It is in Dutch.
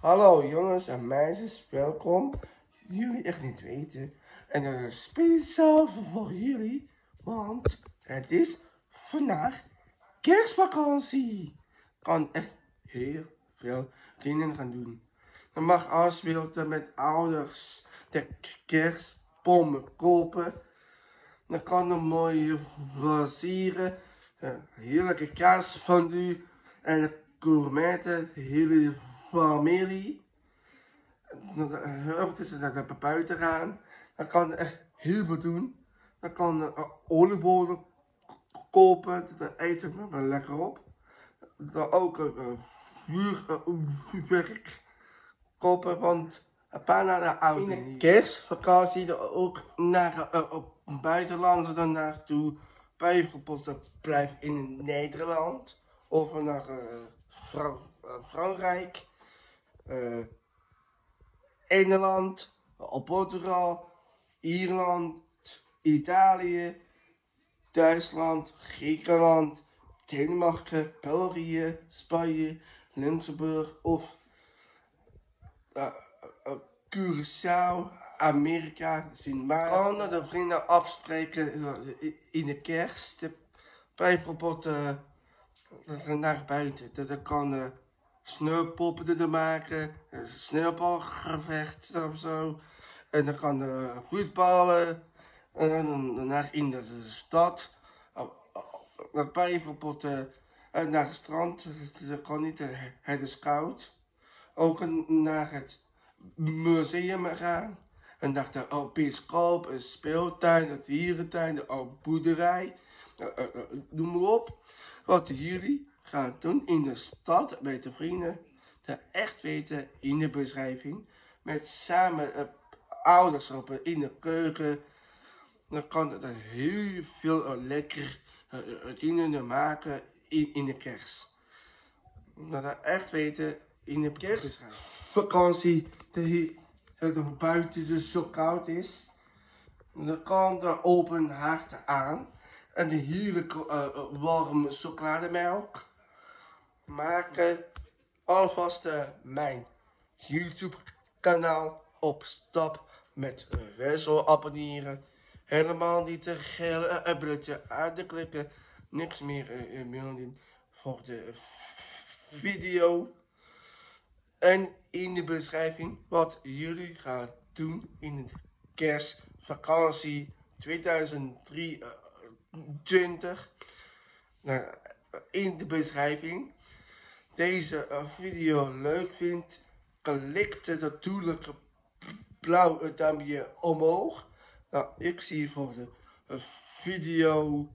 Hallo jongens en meisjes, welkom. Jullie echt niet weten. En dat is speciaal voor jullie, want het is vandaag kerstvakantie. Kan echt heel veel dingen gaan doen. Je mag wilt met ouders de kerstbomen kopen. Dan kan een mooie versieren, heerlijke kaas van u en de gourmetten, hele familie. Hulp is dat naar buiten gaan. Dan kan echt heel veel doen. Dan kan uh, oliebollen kopen, dat eten we lekker op. Dan ook uh, vuurwerk kopen, want een paar naar de auto. In de kerstvakantie ook naar uh, op buitenland er naartoe. Bijvoorbeeld blijf in Nederland of naar uh, Fra Frankrijk, uh, Engeland, Portugal, Ierland, Italië, Duitsland, Griekenland, Denemarken, België, Spanje, Luxemburg of uh, Curaçao, Amerika, Zimbabwe. de vrienden afspreken in de kerst. Uh, naar buiten. Dat kan sneeuwpoppen er maken, een sneeuwbalgevecht of zo. En dan kan uh, voetballen. En dan naar in de stad. Naar bijvoorbeeld uh, naar het strand. Dat kan niet, het is koud. Ook naar het museum gaan. En naar de bioscoop, een speeltuin, een dierentuin, de boerderij. Uh, uh, noem maar op. Wat jullie gaan doen in de stad met de vrienden. Dat echt weten in de beschrijving. Met samen ouders op in de keuken. Dan kan het heel veel lekker dingen maken in, in de kerst. Dat echt weten in de kerstvakantie dat het buiten dus zo koud is. Dan kan er open haard aan. En de heerlijke uh, warme chocolademelk. Maken alvast uh, mijn YouTube kanaal op stap met wissel abonneren. Helemaal niet te uh, belletje uit te klikken. Niks meer uh, melden voor de video en in de beschrijving wat jullie gaan doen in de kerstvakantie 2023. Nou, in de beschrijving. Deze uh, video leuk vindt, klik de natuurlijke blauwe duimpje omhoog. Nou, ik zie voor de uh, video